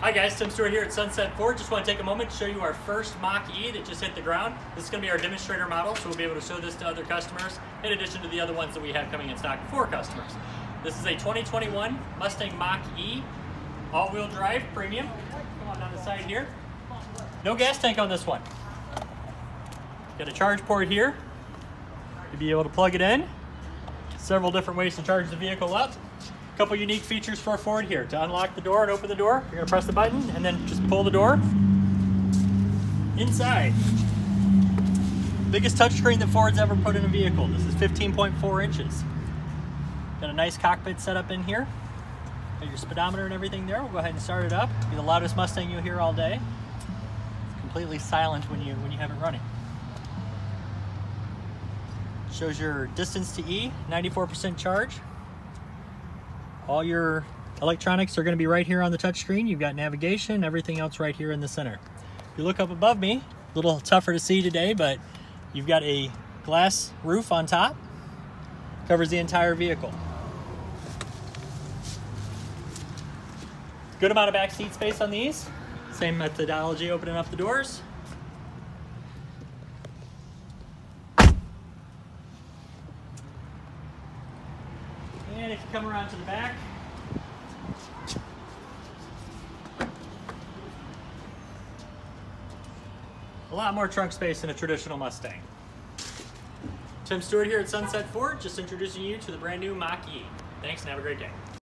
Hi guys, Tim Stewart here at Sunset Ford. Just want to take a moment to show you our first Mach-E that just hit the ground. This is going to be our demonstrator model, so we'll be able to show this to other customers in addition to the other ones that we have coming in stock for customers. This is a 2021 Mustang Mach-E all-wheel drive premium. Come on down the side here. No gas tank on this one. Got a charge port here. You'll be able to plug it in. Several different ways to charge the vehicle up couple unique features for Ford here. To unlock the door and open the door, you're gonna press the button and then just pull the door. Inside, biggest touchscreen that Ford's ever put in a vehicle. This is 15.4 inches. Got a nice cockpit set up in here. Got your speedometer and everything there. We'll go ahead and start it up. Be the loudest Mustang you'll hear all day. It's completely silent when you when you have it running. Shows your distance to E, 94% charge. All your electronics are going to be right here on the touchscreen. You've got navigation, everything else right here in the center. If you look up above me, a little tougher to see today, but you've got a glass roof on top. Covers the entire vehicle. Good amount of back seat space on these. Same methodology opening up the doors. And if you come around to the back, a lot more trunk space than a traditional Mustang. Tim Stewart here at Sunset Ford, just introducing you to the brand new Mach-E. Thanks and have a great day.